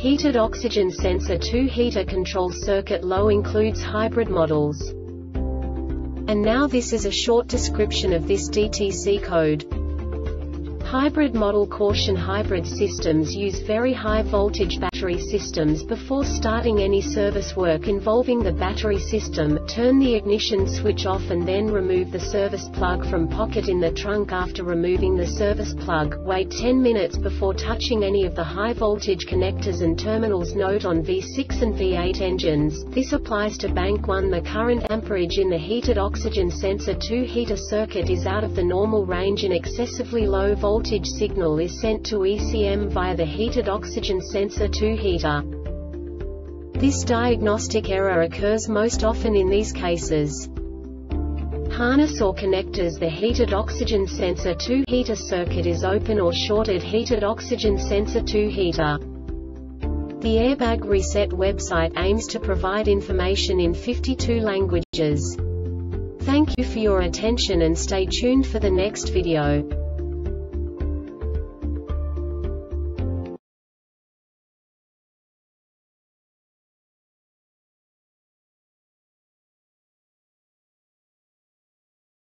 Heated oxygen sensor 2 heater control circuit low includes hybrid models. And now this is a short description of this DTC code. Hybrid model caution hybrid systems use very high voltage battery systems before starting any service work involving the battery system, turn the ignition switch off and then remove the service plug from pocket in the trunk after removing the service plug, wait 10 minutes before touching any of the high voltage connectors and terminals. Note on V6 and V8 engines, this applies to bank 1 the current amperage in the heated oxygen sensor 2 heater circuit is out of the normal range and excessively low voltage signal is sent to ECM via the heated oxygen sensor 2 heater. This diagnostic error occurs most often in these cases. Harness or connectors The heated oxygen sensor 2 heater circuit is open or shorted heated oxygen sensor 2 heater. The Airbag Reset website aims to provide information in 52 languages. Thank you for your attention and stay tuned for the next video.